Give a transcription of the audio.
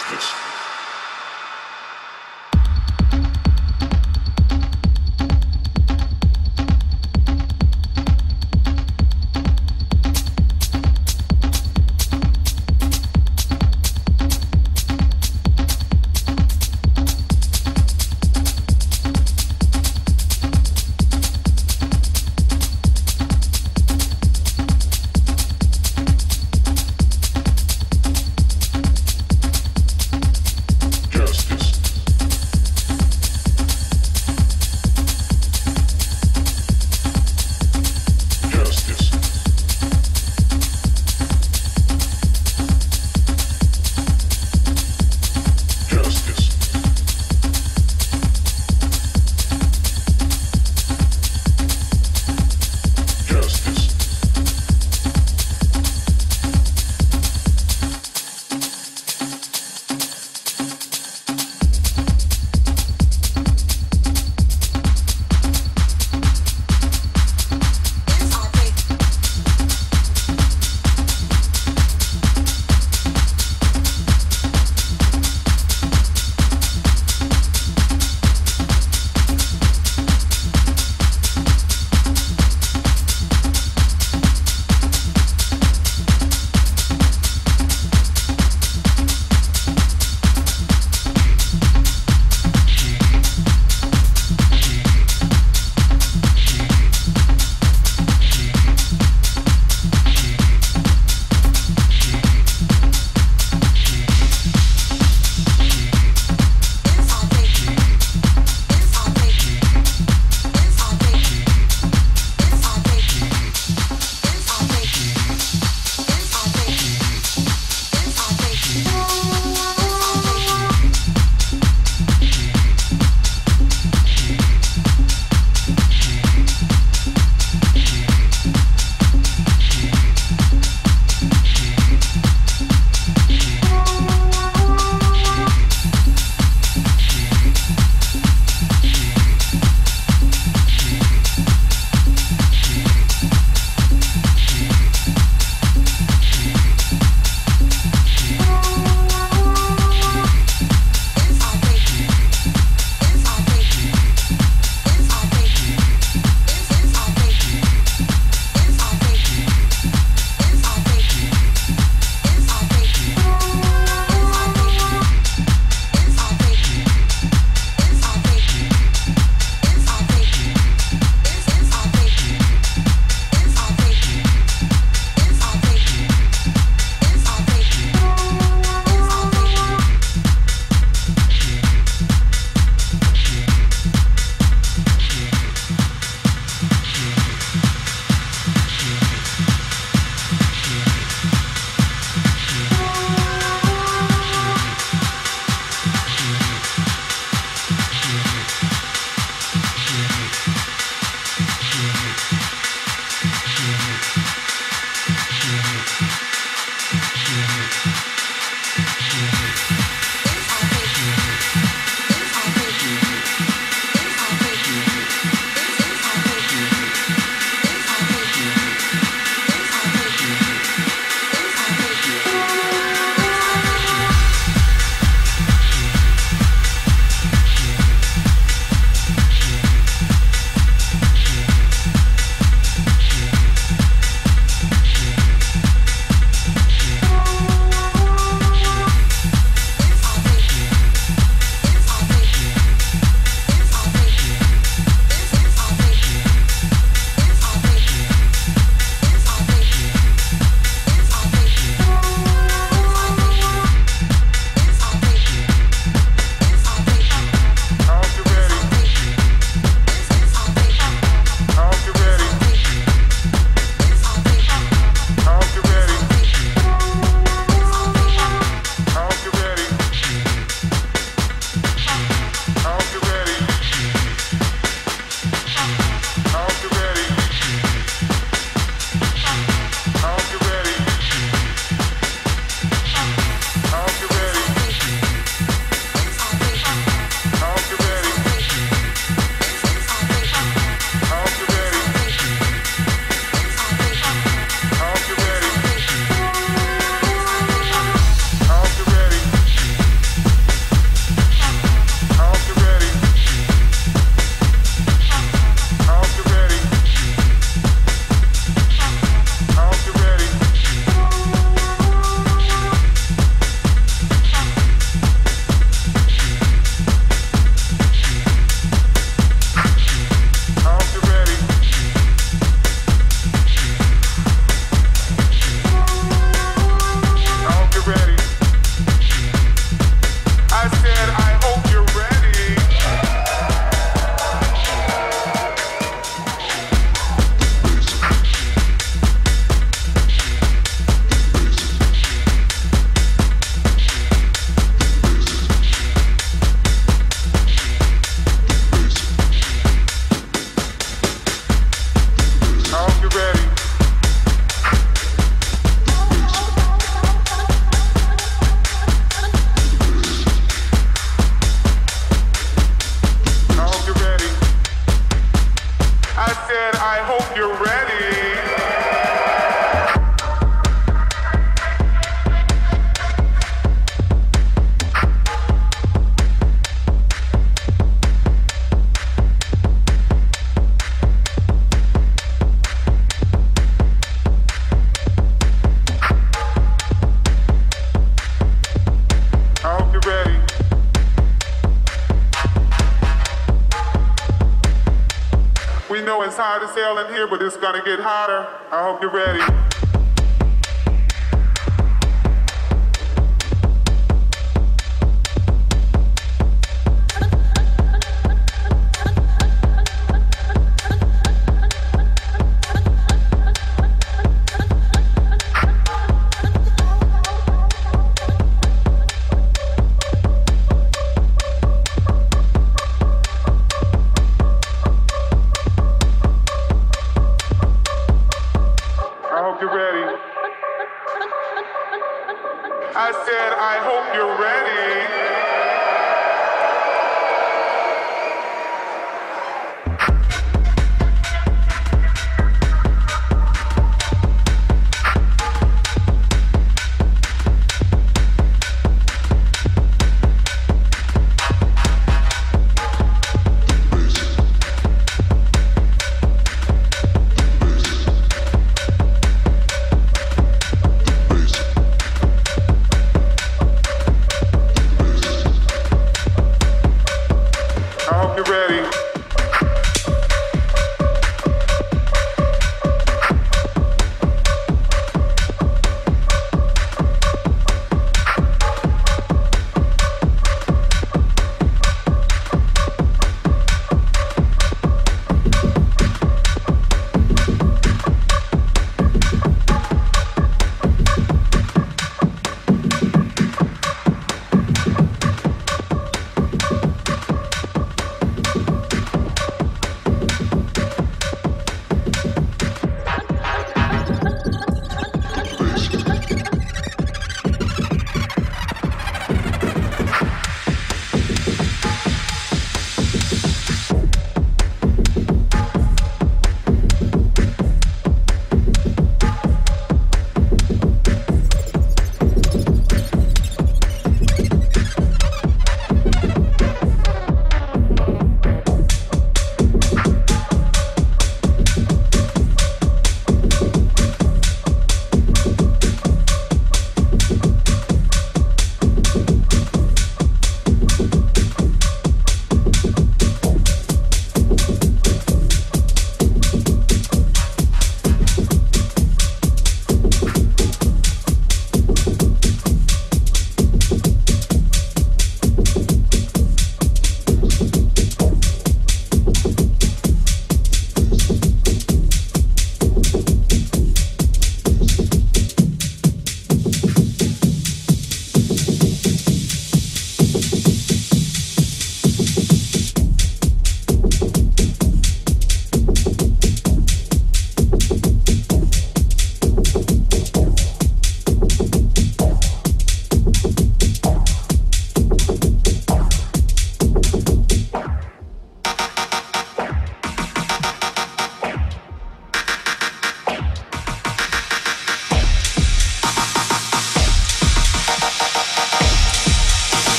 Justice. In here, but it's gonna get hotter. I hope you're ready.